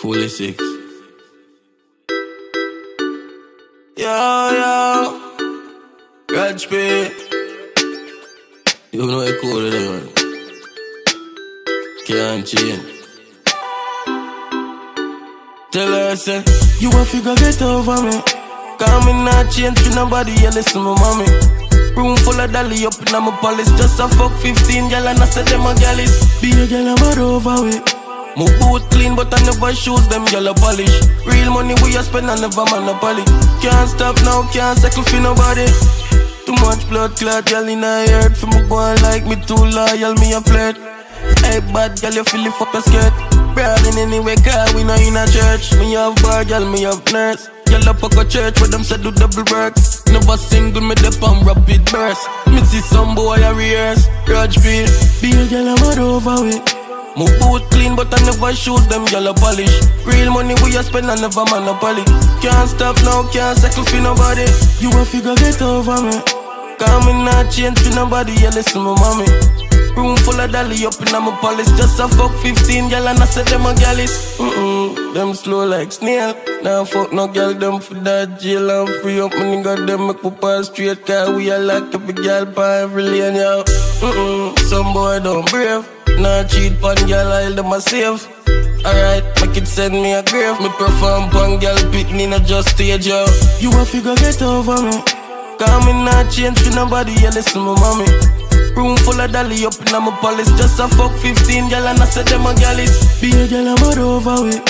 Fully six. Yo, yo. Raj P. You know it cool today, man. Can't change. Tell her, say, you want a figure get over me. Cause me not change for nobody, yeah, listen, my mommy. Room full of dolly up in my palace. Just a fuck 15 gal and I said them a gallis. Be a gal, I'm over it. My boot clean, but I never shoes them yellow polish. Real money we a spend, I never monopoly. Can't stop now, can't settle for nobody. Too much blood clot, girl in a head. For my boy like me too loyal, me a flirt. Hey, bad girl, you feel the fuck a skirt. Broad in anyway, car we not in a church. Me have bar, girl, me have nurse. Girl up a church where them say do double work. Never single me dip on rapid burst. Me see some boy a rehearse. Raj feel. Be a girl, I'm over it. My boot clean, but I never shoes them yellow polish. Real money we a spend, I never monopoly. Can't stop now, can't settle for nobody. You a figure get over me. Cause me not change for nobody, yeah, listen, my mommy. Room full of dolly up in my palace. Just a fuck 15 gal and I said them a gallis. Mm-mm, them slow like snail. Now fuck no gal, them for that jail and free up. My nigga, them make me pass straight car. We are like every gal pa every lane, yo. Mm-mm, some boy don't brave. Nah cheat pon gal, I'll them a save. Alright, make it send me a grave. Me perform pon gal, pick me not just stage, yo. You a figure get over me. Cause me not change for nobody, yeah, listen, my mommy. Room full of dolly up in my palace. Just a fuck 15 gal and I said them a gallis. Be a gal, I'm over it.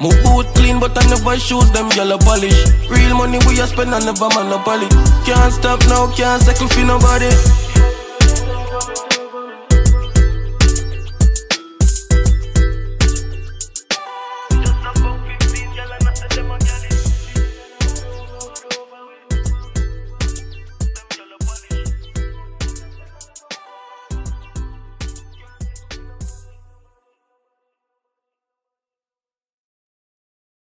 My boot clean, but I never shoes them yellow polish. Real money we a spend, I never monopoly. Can't stop now, can't settle for nobody.